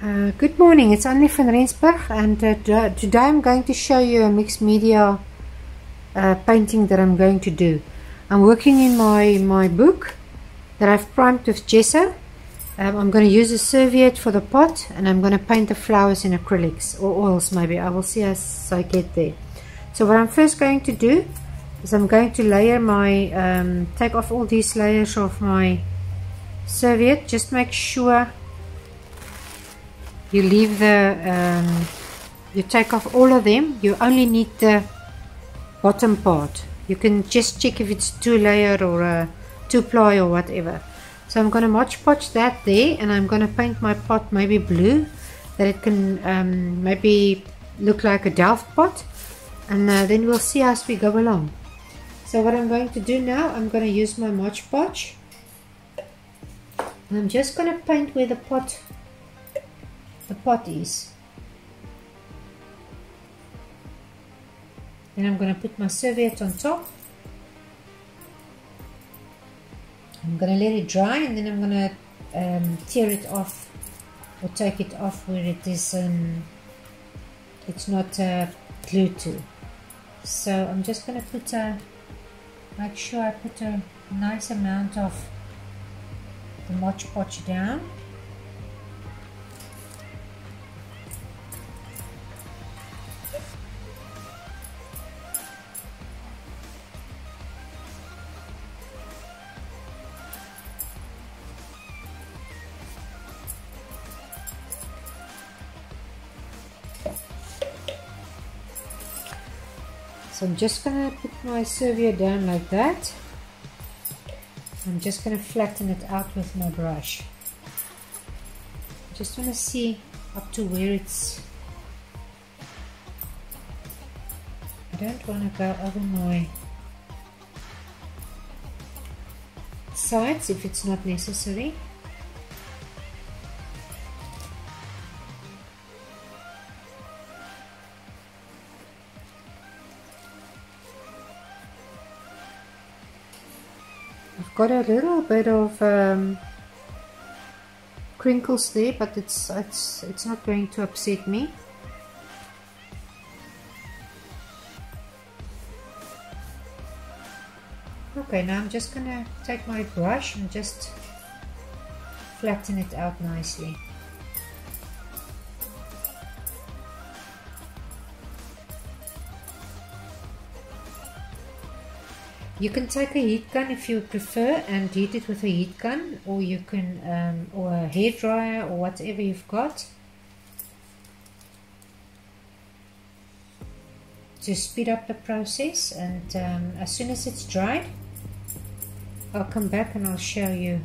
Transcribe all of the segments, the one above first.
Uh, good morning, it's Annelie van Rensburg and uh, today I'm going to show you a mixed media uh, painting that I'm going to do. I'm working in my, my book that I've primed with gesso. Um, I'm going to use a serviette for the pot and I'm going to paint the flowers in acrylics or oils maybe. I will see as I get there. So what I'm first going to do is I'm going to layer my, um, take off all these layers of my serviette. Just make sure you leave the um, you take off all of them. You only need the bottom part. You can just check if it's two layer or a two ply or whatever. So I'm going to Mod Podge that there and I'm going to paint my pot maybe blue that it can um, maybe look like a Delft pot. And uh, then we'll see as we go along. So what I'm going to do now I'm going to use my Mod Podge I'm just going to paint where the pot the potties. Then I'm going to put my serviette on top. I'm going to let it dry and then I'm going to um, tear it off or take it off where it is um, it's not uh, glued to. So I'm just going to put a, make sure I put a nice amount of the Mod Podge down. So I'm just going to put my serviette down like that. I'm just going to flatten it out with my brush. Just want to see up to where it's... I don't want to go over my sides if it's not necessary. I've got a little bit of um, crinkles there, but it's it's it's not going to upset me. Okay, now I'm just gonna take my brush and just flatten it out nicely. You can take a heat gun if you prefer and heat it with a heat gun or you can, um, or a hair dryer or whatever you've got. To speed up the process and um, as soon as it's dried, I'll come back and I'll show you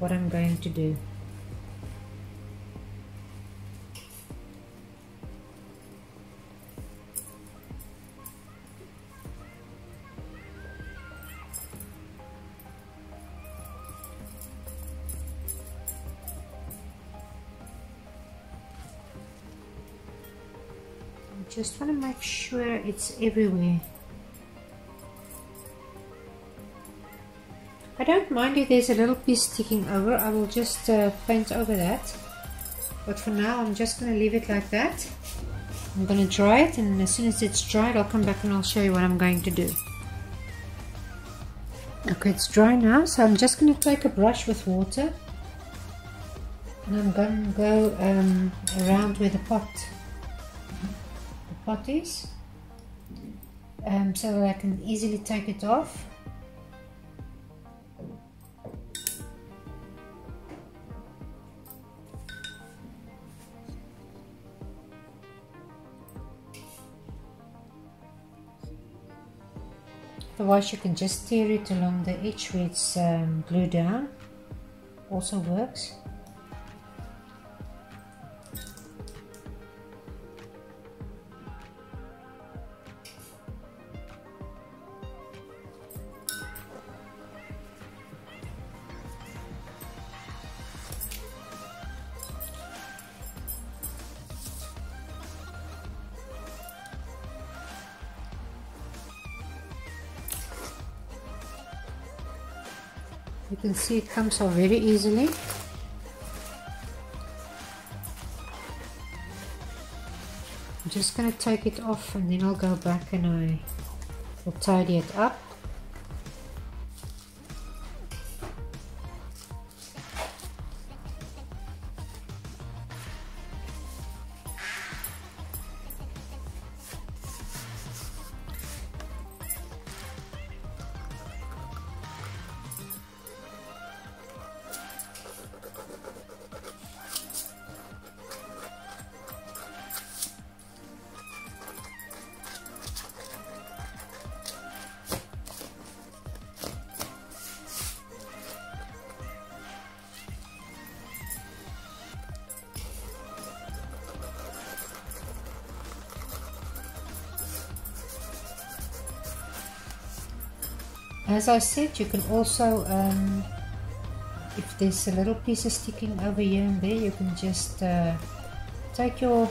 what I'm going to do. Just want to make sure it's everywhere. I don't mind if there's a little piece sticking over. I will just uh, paint over that. But for now I'm just going to leave it like that. I'm going to dry it and as soon as it's dried I'll come back and I'll show you what I'm going to do. Okay it's dry now so I'm just going to take a brush with water. And I'm going to go um, around with the pot potties um, so I can easily take it off. Otherwise you can just tear it along the edge where it's um, glued down. Also works you can see it comes off very easily. I'm just going to take it off and then I'll go back and I will tidy it up. As I said, you can also, um, if there's a little piece of sticking over here and there, you can just uh, take your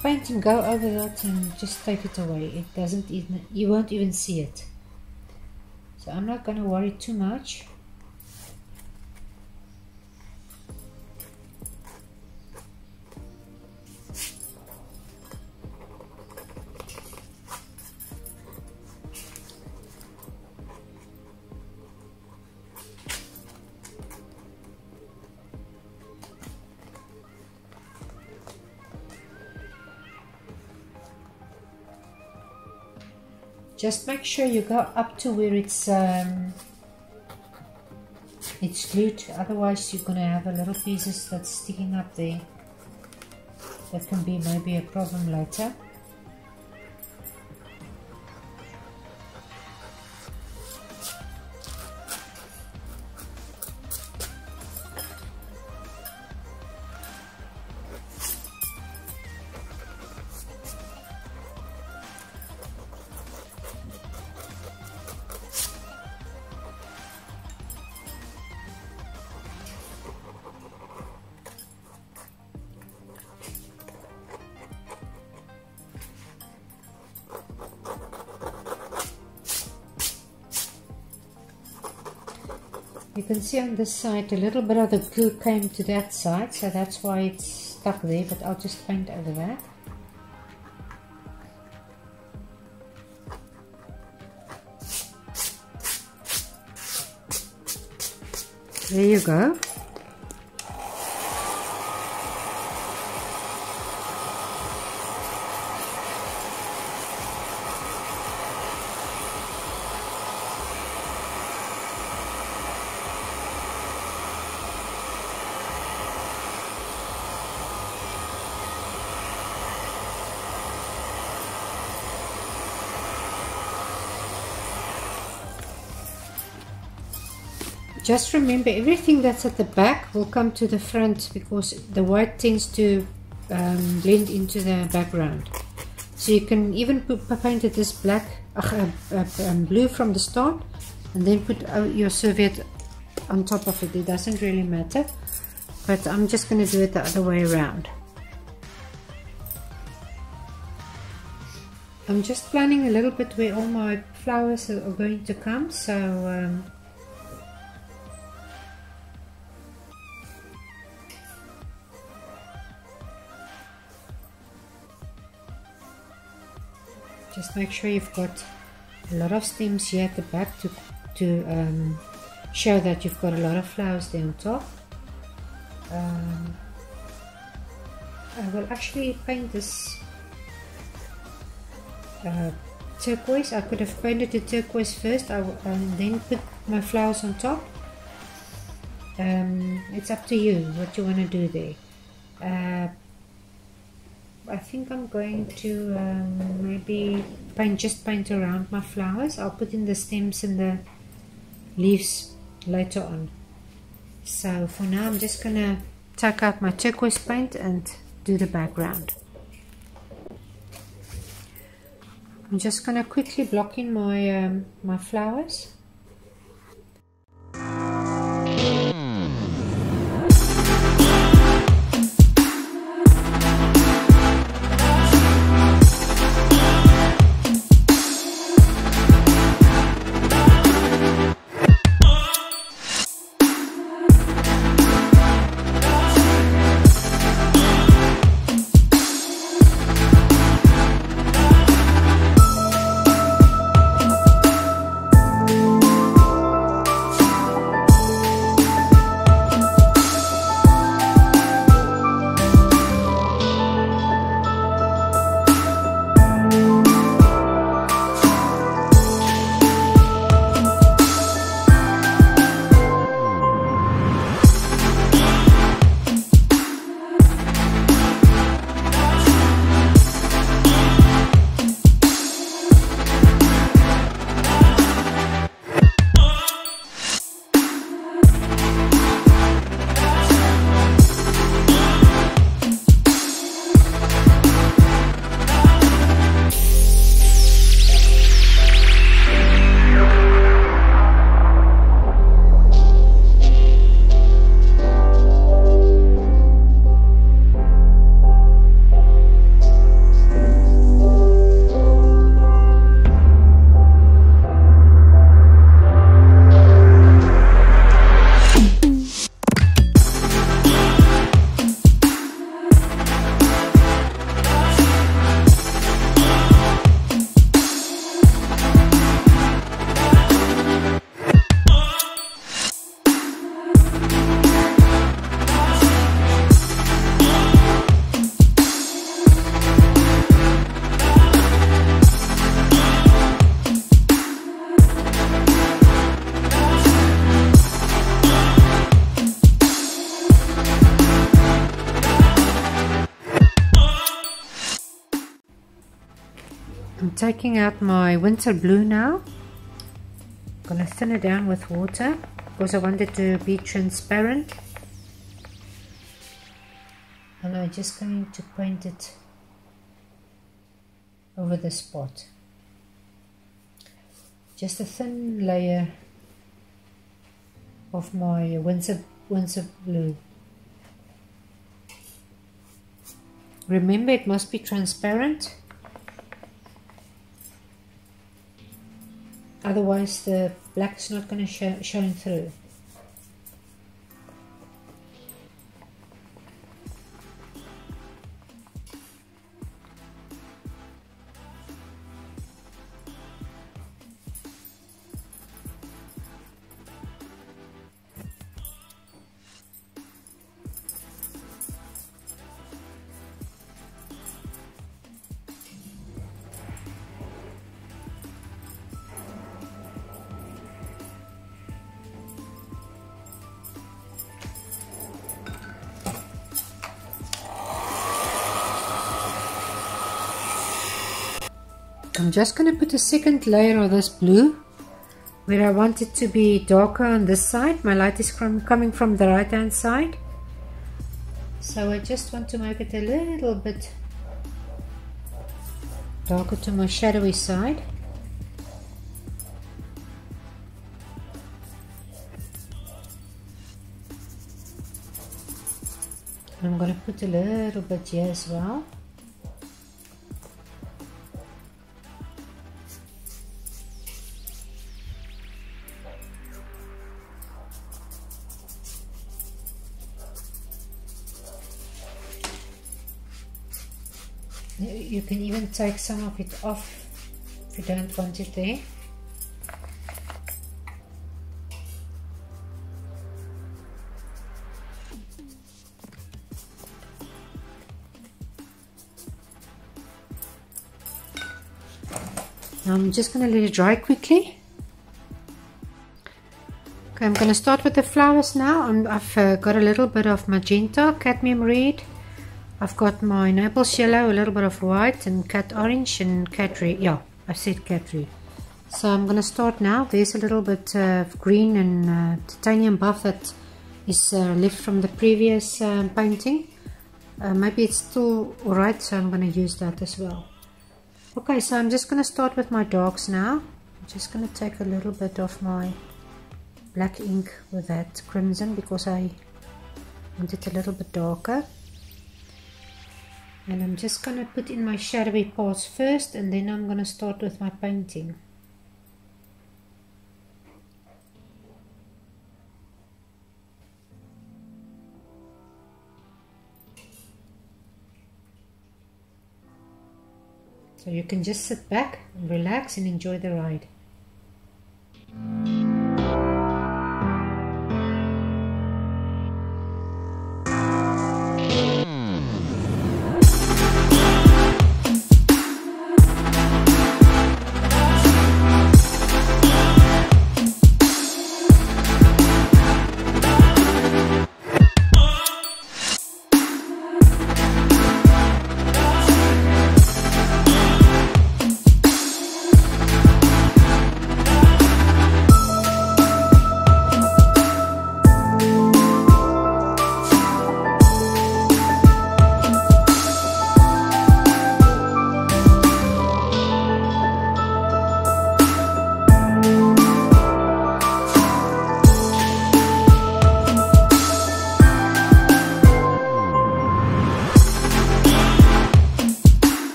paint and go over that and just take it away. It doesn't even, you won't even see it. So I'm not going to worry too much. Just make sure you go up to where it's um, it's glued. Otherwise you're gonna have a little pieces that's sticking up there. That can be maybe a problem later You can see on this side a little bit of the glue came to that side, so that's why it's stuck there, but I'll just paint over that. There you go. Just remember everything that's at the back will come to the front because the white tends to um, blend into the background. So you can even put, paint it this black uh, uh, um, blue from the start and then put uh, your serviette on top of it. It doesn't really matter but I'm just going to do it the other way around. I'm just planning a little bit where all my flowers are going to come so um, just make sure you've got a lot of stems here at the back to, to um, show that you've got a lot of flowers there on top. Um, I will actually paint this uh, turquoise. I could have painted the turquoise first. I and then put my flowers on top. Um, it's up to you what you want to do there. Uh, I think I'm going to um, maybe paint just paint around my flowers. I'll put in the stems and the leaves later on. So for now I'm just gonna take out my turquoise paint and do the background. I'm just gonna quickly block in my um, my flowers taking out my winter blue now. I'm to thin it down with water because I want it to be transparent. And I'm just going to paint it over the spot. Just a thin layer of my winter, Winsor blue. Remember it must be transparent otherwise the black is not going to show shine through. I'm just going to put a second layer of this blue where I want it to be darker on this side. My light is from, coming from the right hand side. So I just want to make it a little bit darker to my shadowy side. I'm going to put a little bit here as well. Can even take some of it off if you don't want it there. I'm just going to let it dry quickly. Okay I'm going to start with the flowers now. I have uh, got a little bit of magenta cadmium red I've got my Naples yellow, a little bit of white and cat orange and cat. Yeah, I said cat. So I'm going to start now. There's a little bit of green and uh, titanium buff that is uh, left from the previous um, painting. Uh, maybe it's still alright, so I'm going to use that as well. Okay, so I'm just going to start with my dogs now. I'm just going to take a little bit of my black ink with that crimson because I want it a little bit darker and I'm just going to put in my shadowy parts first and then I'm going to start with my painting. So you can just sit back, relax and enjoy the ride.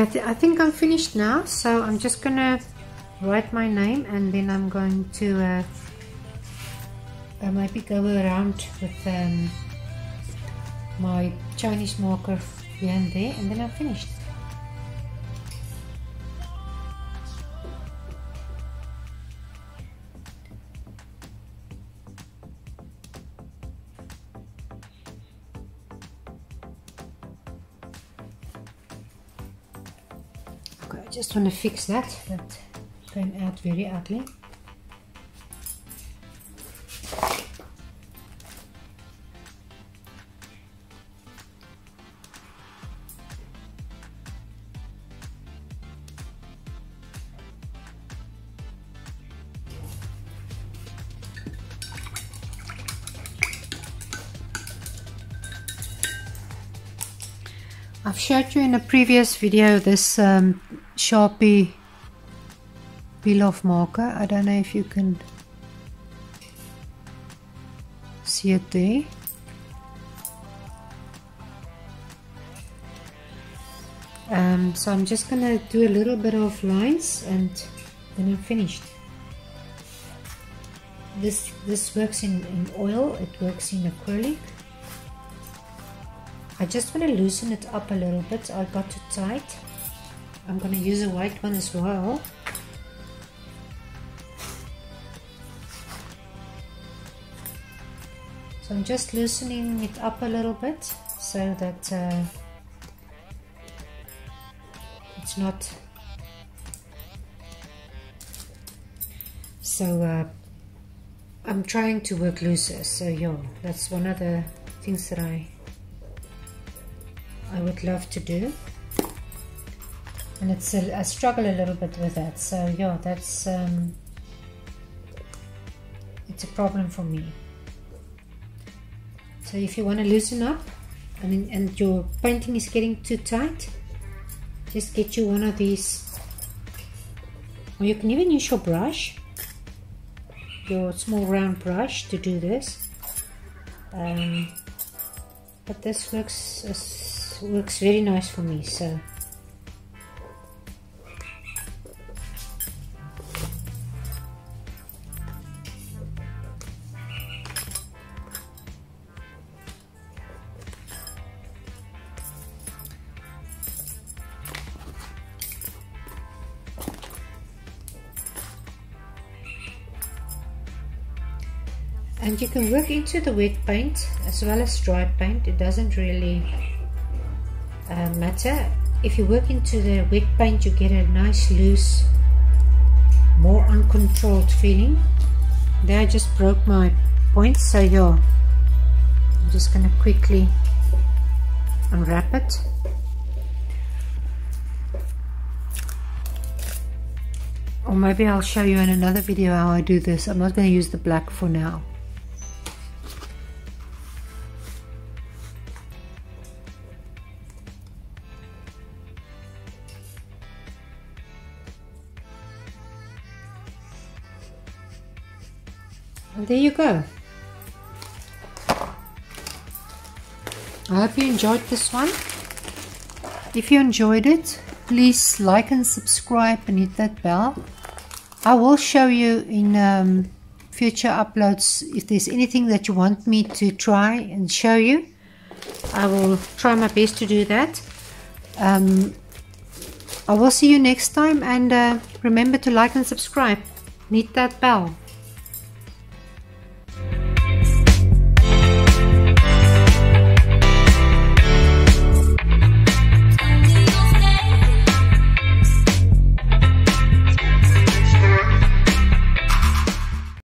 Okay, th I think I'm finished now, so I'm just gonna write my name and then I'm going to uh, maybe go around with um, my Chinese marker here and there and then I'm finished. Just want to fix that. That came out very ugly. I've showed you in a previous video this um, Sharpie peel off marker. I don't know if you can see it there. Um, so I'm just gonna do a little bit of lines and then I'm finished. This this works in, in oil, it works in acrylic. I just want to loosen it up a little bit. I got it tight. I'm going to use a white one as well. So I'm just loosening it up a little bit so that uh, it's not so uh, I'm trying to work looser so yeah that's one of the things that I I would love to do and it's a, I struggle a little bit with that. So yeah that's um, it's a problem for me. So if you want to loosen up and, and your painting is getting too tight just get you one of these. Or you can even use your brush your small round brush to do this. Um, but this looks works very nice for me so and you can work into the wet paint as well as dry paint it doesn't really uh, matter. If you work into the wet paint, you get a nice loose, more uncontrolled feeling. There I just broke my point, so yeah, I'm just going to quickly unwrap it. Or maybe I'll show you in another video how I do this. I'm not going to use the black for now. And there you go. I hope you enjoyed this one. If you enjoyed it, please like and subscribe and hit that bell. I will show you in um, future uploads if there's anything that you want me to try and show you. I will try my best to do that. Um, I will see you next time and uh, remember to like and subscribe. Hit that bell.